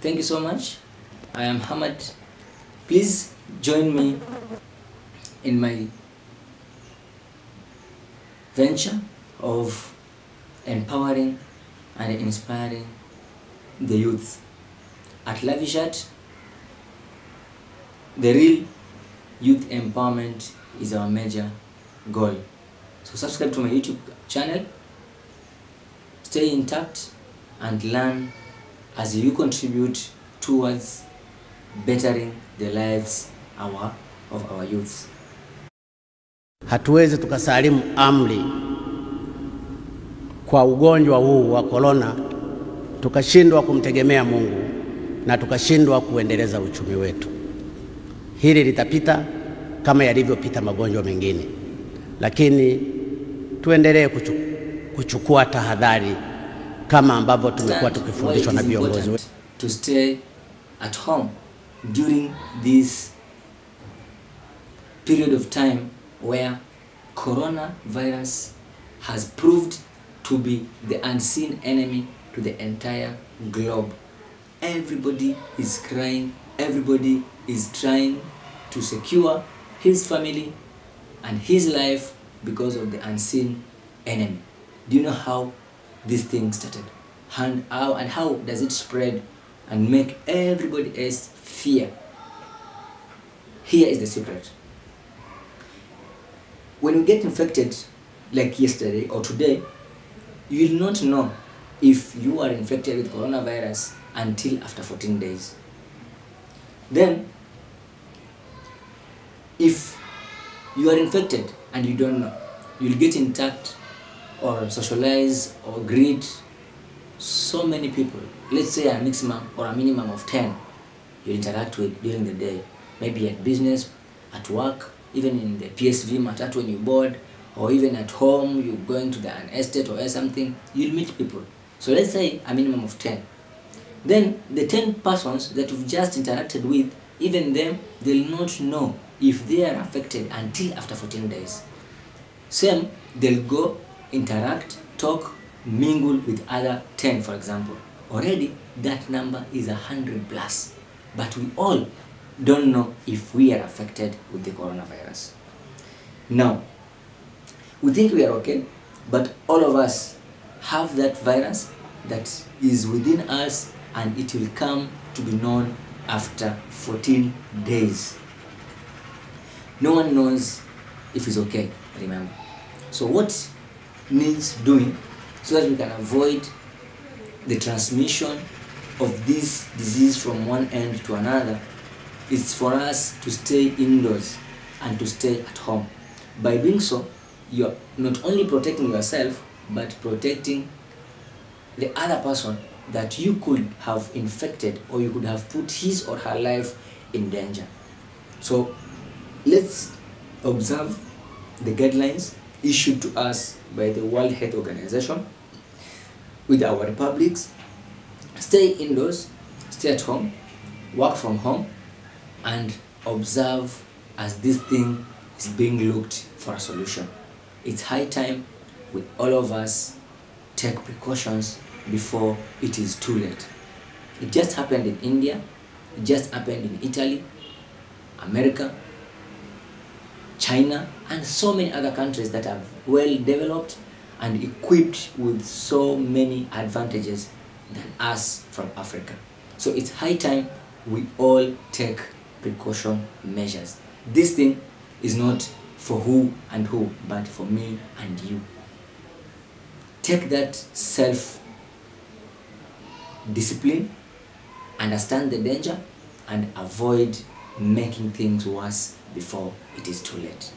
thank you so much. I am hamad. Please join me in my venture of empowering and inspiring the youth. At LavishHat the real youth empowerment is our major goal. So subscribe to my youtube channel stay intact and learn as you contribute towards bettering the lives our, of our youths Hatuwezi tukasalimu amri kwa ugonjwa huu wa korona tukashindwa kumtegemea Mungu na tukashindwa kuendeleza uchumi wetu. Hili litapita kama yalivyopita magonjwa mengine, lakini tuendelee kuchukua tahadhari kama ambavyo tumekuwa tukifundishwa na viongozi to stay at home during this period of time where coronavirus has proved to be the unseen enemy to the entire globe. Everybody is crying, everybody is trying to secure his family and his life because of the unseen enemy. Do you know how this thing started? And how and how does it spread and make everybody else fear? Here is the secret. When you get infected, like yesterday or today, you will not know if you are infected with coronavirus until after 14 days. Then, if you are infected and you don't know, you'll get intact or socialize or greet so many people. Let's say a maximum or a minimum of 10 you interact with during the day. Maybe at business, at work, even in the PSV matatu when you board, or even at home, you're going to the an estate or something, you'll meet people. So let's say a minimum of 10. Then the 10 persons that you've just interacted with, even them, they'll not know if they are affected until after 14 days. Same, they'll go, interact, talk, mingle with other 10, for example. Already, that number is 100 plus. But we all don't know if we are affected with the coronavirus. Now, we think we are okay, but all of us have that virus that is within us and it will come to be known after 14 days. No one knows if it's okay, remember. So what needs doing so that we can avoid the transmission of this disease from one end to another is for us to stay indoors and to stay at home. By doing so, you're not only protecting yourself but protecting the other person that you could have infected or you could have put his or her life in danger. So let's observe the guidelines issued to us by the World Health Organization with our republics. Stay indoors, stay at home, work from home, and observe as this thing is being looked for a solution. It's high time we all of us take precautions before it is too late. It just happened in India, it just happened in Italy, America, China, and so many other countries that are well developed and equipped with so many advantages than us from Africa. So it's high time we all take precaution measures. This thing is not for who and who, but for me and you. Take that self discipline, understand the danger, and avoid making things worse before it is too late.